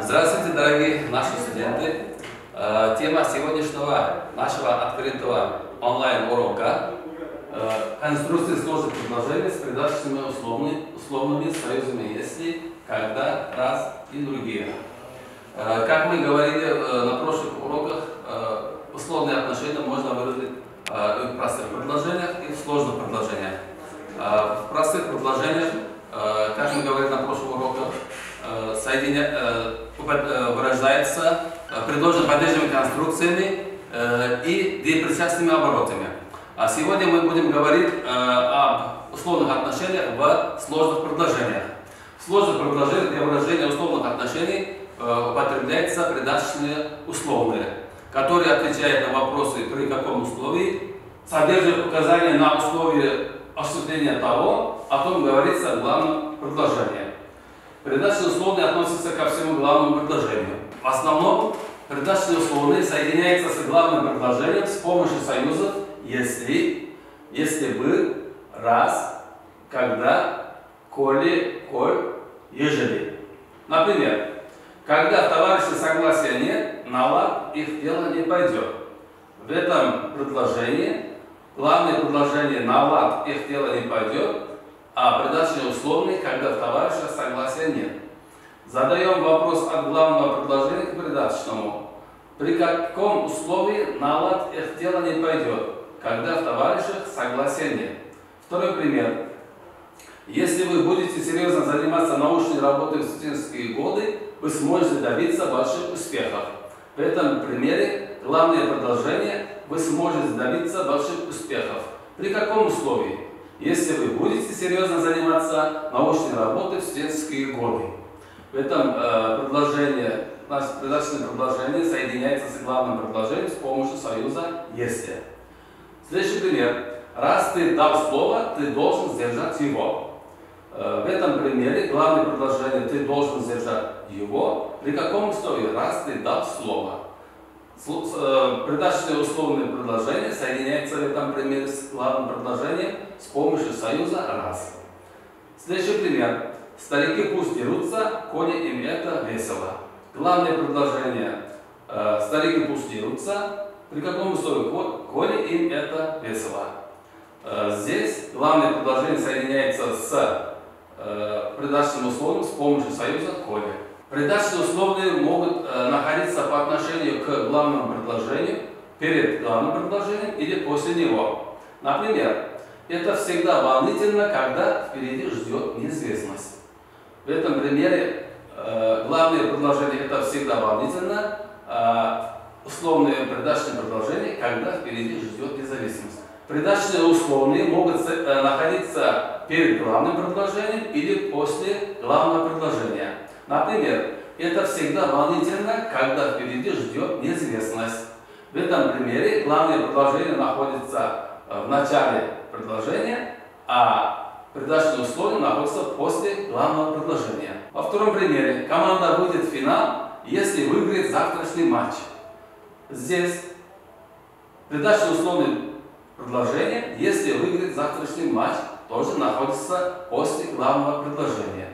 Здравствуйте, дорогие наши студенты. Э, Тема сегодняшнего нашего открытого онлайн-урока э, конструкции сложных предложений с придаточными условными, условными союзами «если», «когда», «раз» и другие. Э, Как мы говорили на прошлых уроках, условные отношения можно выразить и в простых предложениях, и в сложных предложениях. В простых предложениях, как мы говорили на прошлых уроках, э, э, упо- э, предложено падежными конструкциями э, и депрессиясными оборотами. А сегодня мы будем говорить об условных отношениях в сложных предложениях. В сложных предложениях для выражения условных отношений употребляются придаточные условные, которые отвечают на вопросы при каком условии, содержат указания на условия осуществления того, о том говорится в главном предложении. Придаточные условные относятся ко всему главному предложению. В основном придаточные условные соединяются с главным предложением с помощью союзов если, если бы, раз, когда, коли, коль, ежели. Например, когда товарища согласия нет, на лад их дело не пойдет. В этом предложении главное предложение на лад их дело не пойдет, а придаточные условные, когда в товарища согласия нет. Задаем вопрос от главного предложения к придаточному. При каком условии на лад их дело не пойдет, когда в товарищах согласия нет? Второй пример. Если вы будете серьезно заниматься научной работой в студенческие годы, вы сможете добиться больших успехов. В этом примере главное предложение вы сможете добиться больших успехов. При каком условии? Если вы будете серьезно заниматься научной работой в студенческие годы. В этом э, предложении, наше придаточное предложение соединяется с главным предложением с помощью союза «если». Следующий пример. Раз ты дал слово, ты должен сдержать его. Э, В этом примере главное предложение «ты должен сдержать его» при каком условии? Раз ты дал слово. Э, Придаточное условное предложение соединяется в этом примере с главным предложением с помощью союза «раз». Следующий пример. Старики пусть дерутся, кони им это весело. Главное предложение. э, Старики пусть дерутся. При каком условии? Ко- Кони им это весело. Э, Здесь главное предложение соединяется с э, придаточным условием с помощью союза коли. Придаточные условные могут э, находиться по отношению к главному предложению, перед главным предложением или после него. Например, это всегда волнительно, когда впереди ждет неизвестность. В этом примере э, главное предложение это всегда волнительно, а условное придаточное предложение, когда впереди ждет независимость. Придаточные условные могут э, находиться перед главным предложением или после главного предложения. Например, это всегда волнительно, когда впереди ждет неизвестность. В этом примере главное предложение находится э, в начале предложения, а Придаточные условия находятся после главного предложения. Во втором примере команда выйдет в финал, если выиграет завтрашний матч. Здесь придаточные условия предложения, если выиграет завтрашний матч, тоже находится после главного предложения.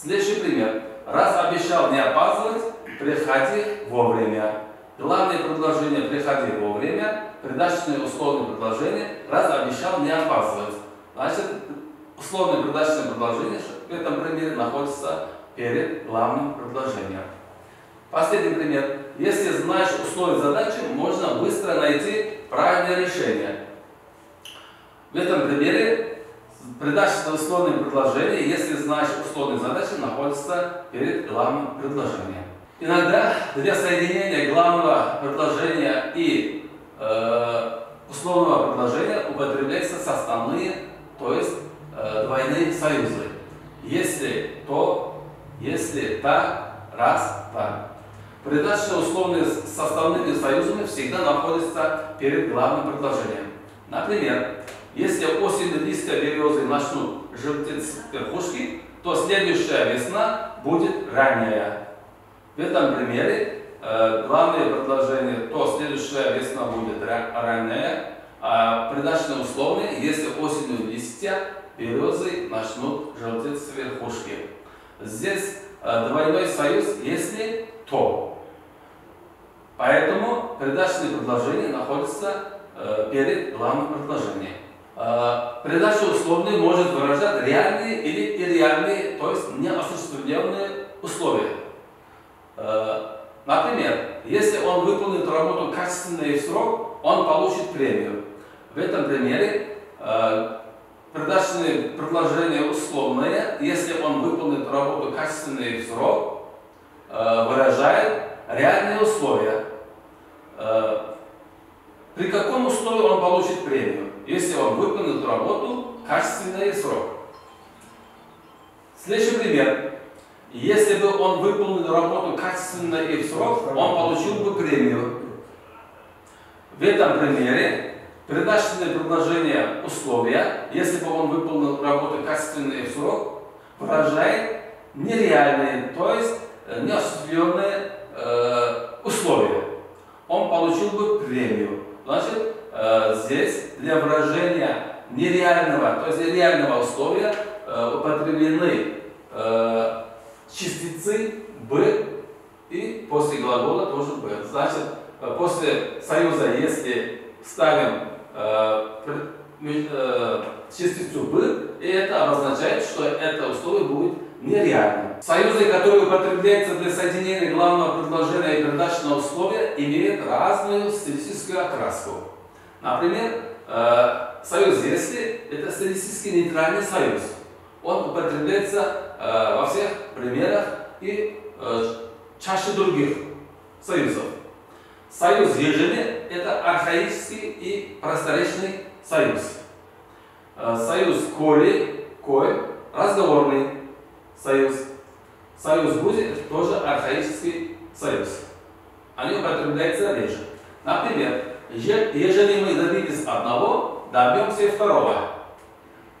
Следующий пример. Раз обещал не опаздывать, приходи вовремя. Главное предложение «приходи вовремя», придаточное условное предложение «раз обещал не опаздывать». Значит, условное придаточное предложение в этом примере находится перед главным предложением. Последний пример. Если знаешь условия задачи, можно быстро найти правильное решение. В этом примере придаточное условное предложение, если знаешь условные задачи, находится перед главным предложением. Иногда для соединения главного предложения и э, условного предложения употребляются составные, то есть э, двойные союзы. Если то, если так, раз, так. Придаточные условные составными союзами всегда находятся перед главным предложением. Например, если осенью листья березы начнут желтеть верхушки, то следующая весна будет ранняя. В этом примере э, главное предложение, то следующая весна будет ра- ранняя, а придаточные условные, если осенью листья березы начнут желтеть с верхушки. Здесь э, двойной союз, если то. Поэтому придаточные предложения находятся э, перед главным предложением. Э, Придача условный может выражать реальные или ирреальные, то есть неосуществленные условия. Э, например, если он выполнит работу качественно и в срок, он получит премию. В этом примере э, придаточное предложение условное, если он выполнит работу качественно и в срок, выражает реальные условия. При каком условии он получит премию? Если он выполнит работу качественно и срок. Следующий пример. Если бы он выполнил работу качественно и в срок, он получил бы премию. В этом примере придаточное предложение условия, если бы он выполнил работу качественно и в срок, выражает нереальные, то есть э, неосуществленные э, условия. Он получил бы премию. Значит, э, здесь для выражения нереального, то есть реального условия э, употреблены э, частицы «бы» и после глагола тоже «бы». Значит, после союза, если ставим частицу «бы», и это обозначает, что это условие будет нереальным. Союзы, которые употребляются для соединения главного предложения и передачного условия, имеют разную стилистическую окраску. Например, э, союз «если» – это стилистически нейтральный союз. Он употребляется э, во всех примерах и э, чаще других союзов. Союз «ежели» – это архаический и просторечный союз. Союз «коли» – «коль» – разговорный союз. Союз Грузии – тоже архаический союз. Они употребляются реже. Например, ежели мы добились одного, добьемся и второго.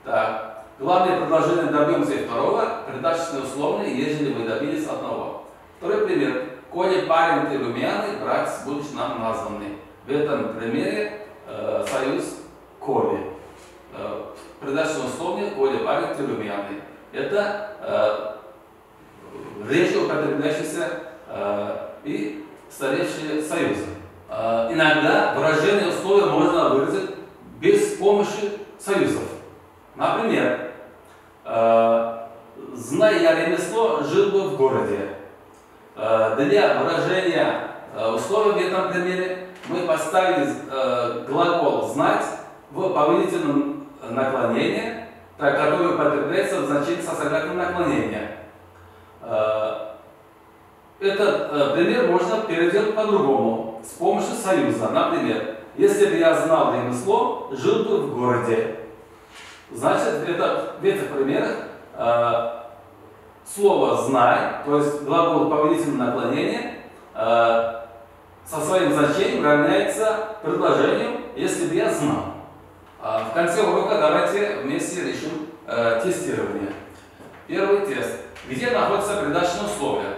Так, главное предложение добьемся и второго, придаточное условное, ежели мы добились одного. Второй пример. Коли парень ты румяный, братец будешь нам названный. В этом примере э, союз коли. Э, придаточное условие, коли парень ты румяный. Это э, реже употребляющиеся э, и старейшие союзы. Э, иногда выражение условия можно выразить без помощи союзов. Например, э, зная я ремесло, жил бы в городе. Э, для выражения условия в этом примере мы поставили глагол «знать» в повелительном наклонении, который употребляется в значении сослагательного наклонения. Этот пример можно переделать по-другому, с помощью союза. Например, если бы я знал ремесло, жил бы в городе. Значит, это, в этих примерах э, слово «знай», то есть глагол повелительного наклонения, э, со своим значением равняется предложению «если бы я знал». А в конце урока давайте вместе решим э, тестирование. Первый тест. Где находится придаточное условие?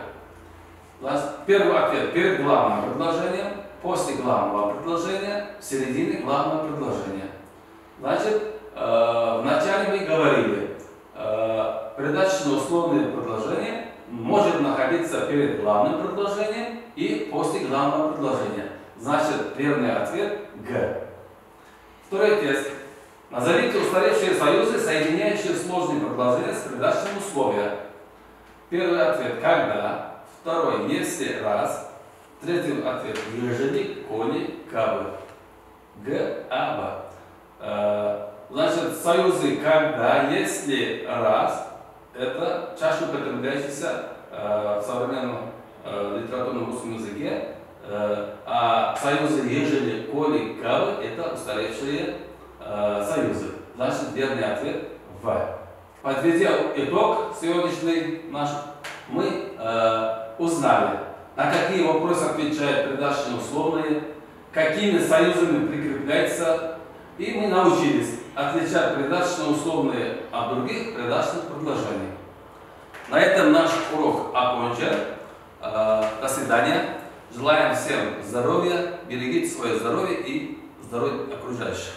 Первый ответ перед главным предложением, после главного предложения, в середине главного предложения. Значит, э, вначале мы говорили, э, придаточное условное предложение может находиться перед главным предложением и после главного предложения. Значит, верный ответ Г. Второй тест. Назовите устаревшие союзы, соединяющие сложные предложения с придаточным условием. Первый ответ – когда. Второй – если раз. Третий ответ – ежели, коли, кабы. Г, аба. Э, значит, союзы когда, если раз, это чаще употребляющийся э, в современном э, литературном русском языке, а союзы ежели, коли, кабы – это устаревшие союзы. Значит, верный ответ – В. Подведя итог сегодняшний наш, мы узнали, на какие вопросы отвечают придаточные условные, какими союзами прикрепляется, и мы научились отличать придаточные условные от других придаточных предложений. На этом наш урок окончен. Э, до свидания. Желаем всем здоровья, берегите свое здоровье и здоровье окружающих.